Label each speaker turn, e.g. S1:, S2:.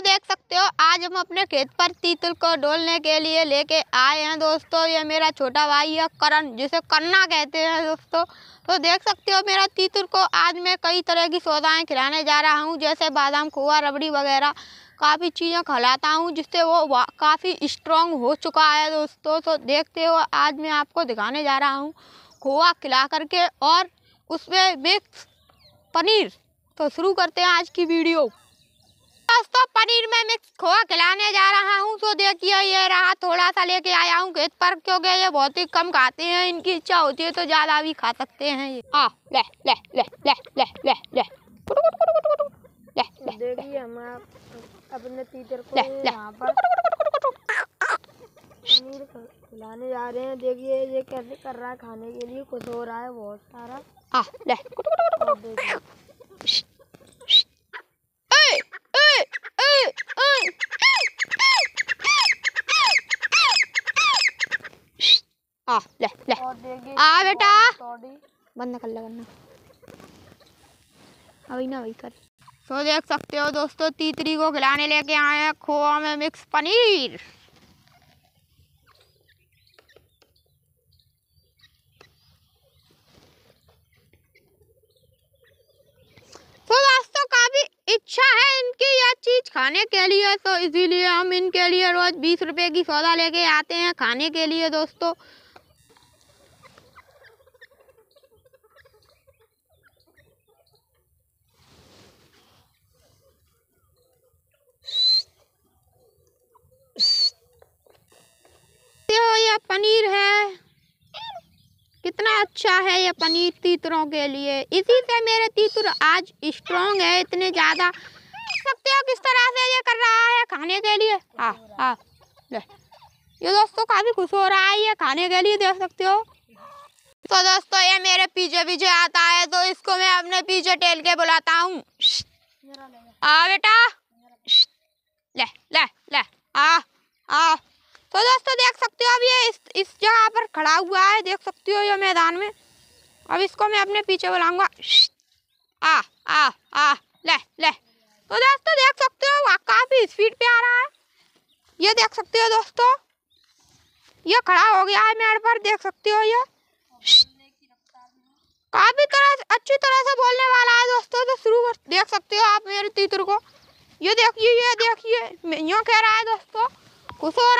S1: देख सकते हो, आज हम अपने खेत पर तीतुल को डोलने के लिए लेके आए हैं दोस्तों। ये मेरा छोटा भाई है, करण, जिसे कन्ना कहते हैं दोस्तों। तो देख सकते हो, मेरा तीतुल को आज मैं कई तरह की सौदाएँ खिलाने जा रहा हूँ, जैसे बादाम, खोआ, रबड़ी वगैरह। काफ़ी चीज़ें खिलाता हूँ, जिससे वो काफ़ी स्ट्रॉन्ग हो चुका है दोस्तों। तो देखते हो, आज मैं आपको दिखाने जा रहा हूँ, खोआ खिला करके और उसमें मिक्स पनीर। तो शुरू करते हैं आज की वीडियो। दोस्तों पनीर में मिक्स खोआ खिलाने जा रहा हूँ। तो देखिए ये रहा थोड़ा सा लेके आया हूँ। खेत पर क्योंकि ये बहुत ही कम खाते हैं। इनकी इच्छा होती है तो ज़्यादा भी खा सकते हैं ये। आ ले ले ले ले ले ले ले।
S2: देखिए हम अपने को यहाँ पर पनीर खिलाने जा रहे हैं। देखिए ये कैसे कर रहा है खाने के लिए। कुछ हो रहा है बहुत सारा।
S1: आ ले। आ ले ले आ बेटा बंद कर ले करना अभी ना वही कर तो देख सकते हो दोस्तों तीतरी को खिलाने लेके आए हैं खोआ में मिक्स पनीर तो दोस्तों काफ़ी इच्छा है इनकी यह चीज़ खाने के लिए तो इसीलिए हम इनके लिए रोज़ बीस रुपए की सौदा लेके आते हैं खाने के लिए दोस्तों ये पनीर है। कितना अच्छा है ये पनीर तीतरों के लिए। इसी से मेरे तीतर आज स्ट्रॉन्ग है, इतने ज़्यादा। सकते हो किस तरह से ये कर रहा है खाने के लिए? हाँ हाँ ये दोस्तों काफ़ी खुश हो रहा है ये खाने के लिए, देख सकते हो। तो दोस्तों ये मेरे पीछे पीछे आता है तो इसको मैं अपने पीछे टेल के बुलाता हूँ। आ, बेटा। ले ले ले। आ आ। तो दोस्तों इस इस जगह पर खड़ा हुआ है, देख सकती हो ये मैदान में। अब इसको मैं अपने पीछे बुलाऊँगा। आ आ आ, ले ले। तो दोस्तों, देख सकते हो काफ़ी स्पीड पे आ रहा है। ये देख सकते हो दोस्तों, ये खड़ा हो गया है मेड़ पर, देख सकते हो ये। काफ़ी तरह अच्छी तरह से बोलने वाला है दोस्तों तो शुरू देख सकते हो आप मेरे तीतर को। ये देखिए ये देखिए यूँ कह रहा है दोस्तों खुश हो